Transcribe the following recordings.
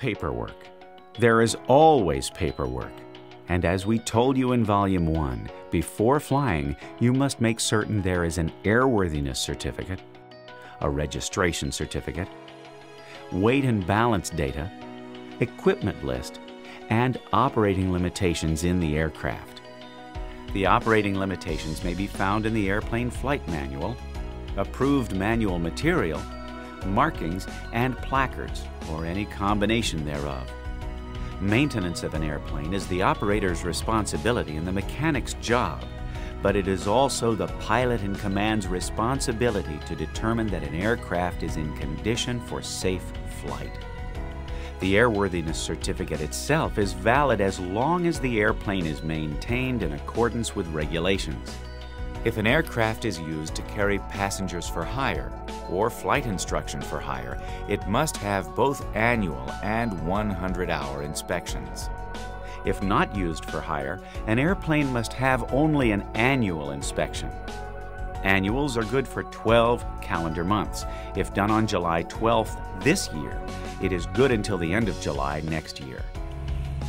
paperwork. There is always paperwork. And as we told you in Volume 1, before flying, you must make certain there is an airworthiness certificate, a registration certificate, weight and balance data, equipment list, and operating limitations in the aircraft. The operating limitations may be found in the airplane flight manual, approved manual material, markings, and placards, or any combination thereof. Maintenance of an airplane is the operator's responsibility and the mechanic's job, but it is also the pilot in command's responsibility to determine that an aircraft is in condition for safe flight. The airworthiness certificate itself is valid as long as the airplane is maintained in accordance with regulations. If an aircraft is used to carry passengers for hire or flight instruction for hire, it must have both annual and 100-hour inspections. If not used for hire, an airplane must have only an annual inspection. Annuals are good for 12 calendar months. If done on July 12th this year, it is good until the end of July next year.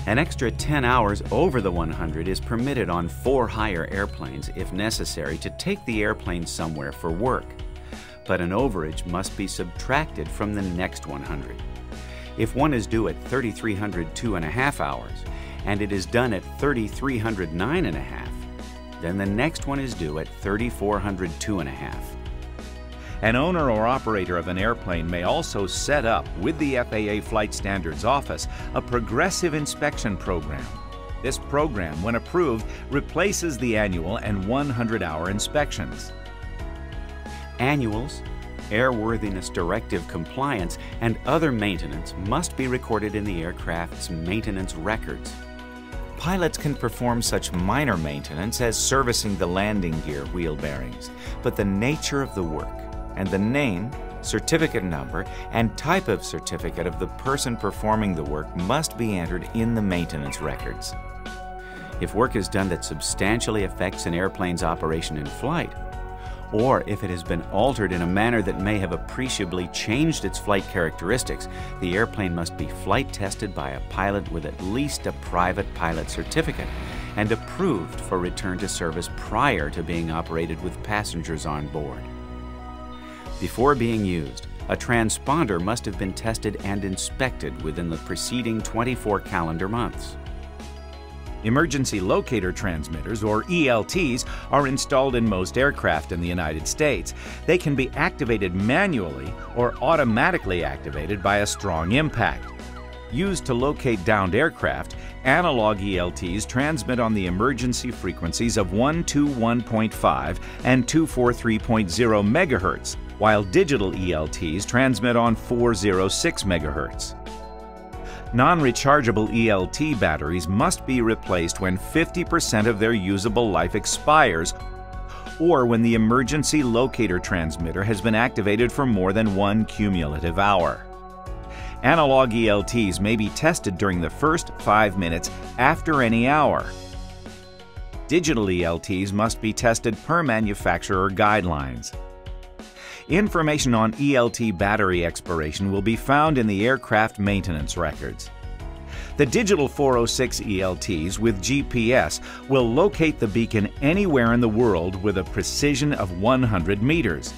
An extra 10 hours over the 100 is permitted on for hire airplanes if necessary to take the airplane somewhere for work, but an overage must be subtracted from the next 100. If one is due at 3,300 two and a half hours and it is done at 3,300 nine and a half, then the next one is due at 3,400 two and a half. An owner or operator of an airplane may also set up with the FAA Flight Standards Office a progressive inspection program. This program, when approved, replaces the annual and 100 hour inspections. Annuals, airworthiness directive compliance, and other maintenance must be recorded in the aircraft's maintenance records. Pilots can perform such minor maintenance as servicing the landing gear wheel bearings, but the nature of the work and the name, certificate number, and type of certificate of the person performing the work must be entered in the maintenance records. If work is done that substantially affects an airplane's operation in flight, or if it has been altered in a manner that may have appreciably changed its flight characteristics, the airplane must be flight tested by a pilot with at least a private pilot certificate and approved for return to service prior to being operated with passengers on board. Before being used, a transponder must have been tested and inspected within the preceding 24 calendar months. Emergency locator transmitters, or ELTs, are installed in most aircraft in the United States. They can be activated manually or automatically activated by a strong impact. Used to locate downed aircraft, analog ELTs transmit on the emergency frequencies of 121.5 and 243.0 MHz while digital ELTs transmit on 406 MHz. Non-rechargeable ELT batteries must be replaced when 50% of their usable life expires or when the emergency locator transmitter has been activated for more than one cumulative hour. Analog ELTs may be tested during the first five minutes after any hour. Digital ELTs must be tested per manufacturer guidelines. Information on ELT battery expiration will be found in the aircraft maintenance records. The digital 406 ELTs with GPS will locate the beacon anywhere in the world with a precision of 100 meters.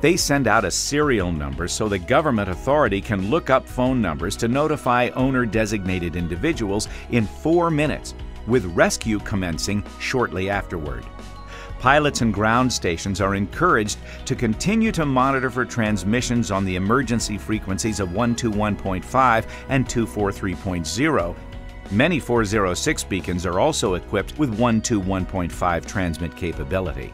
They send out a serial number so the government authority can look up phone numbers to notify owner designated individuals in four minutes, with rescue commencing shortly afterward pilots and ground stations are encouraged to continue to monitor for transmissions on the emergency frequencies of 121.5 and 243.0. Many 406 beacons are also equipped with 121.5 transmit capability.